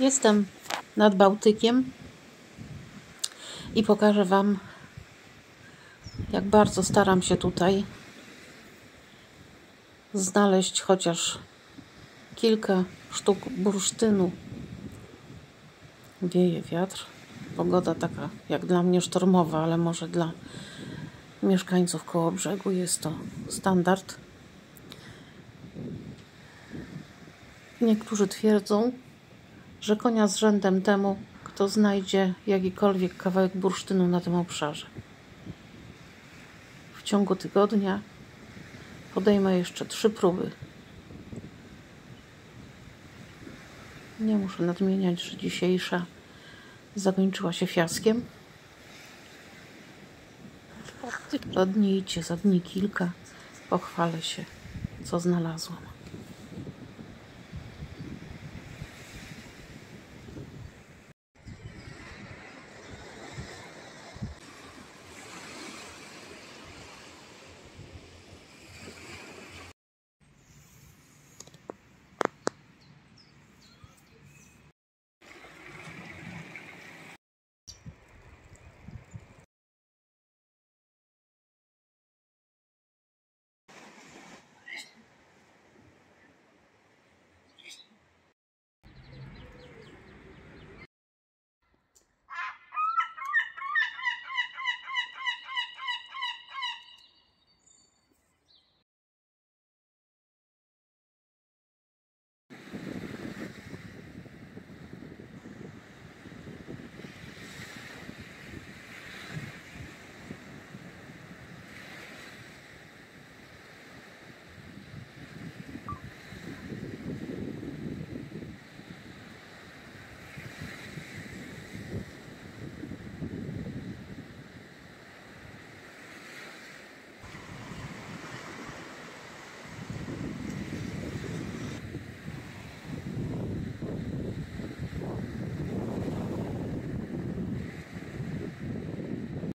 Jestem nad Bałtykiem i pokażę Wam, jak bardzo staram się tutaj znaleźć chociaż kilka sztuk bursztynu. Wieje wiatr. Pogoda taka jak dla mnie sztormowa, ale może dla mieszkańców koło brzegu jest to standard. Niektórzy twierdzą, że konia z rzędem temu, kto znajdzie jakikolwiek kawałek bursztynu na tym obszarze. W ciągu tygodnia podejmę jeszcze trzy próby. Nie muszę nadmieniać, że dzisiejsza zakończyła się fiaskiem. Za dni idzie, za dni kilka pochwalę się, co znalazłam.